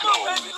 Come on, baby.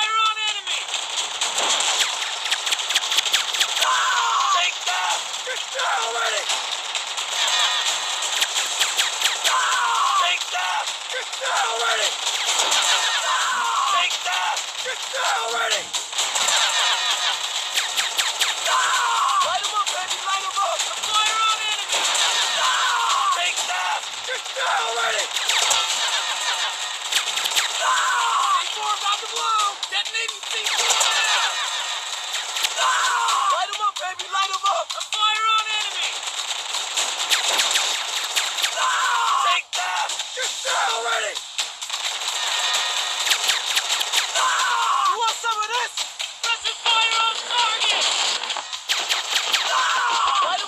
already!